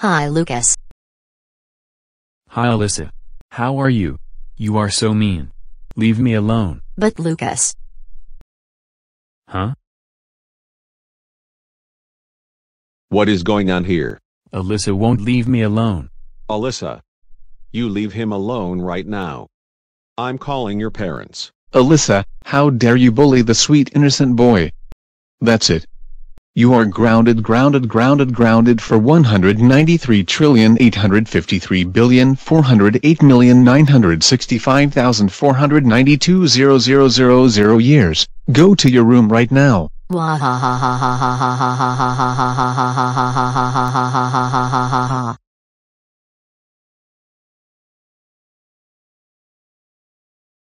Hi Lucas. Hi Allyssa. How are you? You are so mean. Leave me alone. But Lucas. Huh? What is going on here? Allyssa won't leave me alone. Allyssa. You leave him alone right now. I'm calling your parents. Allyssa, how dare you bully the sweet innocent boy? That's it. You are grounded, grounded, grounded, grounded for one hundred ninety-three trillion eight hundred fifty-three billion four hundred eight million nine hundred sixty-five thousand four hundred ninety-two zero zero zero zero years. Go to your room right now.